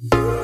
you